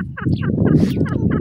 Ha ha ha ha ha!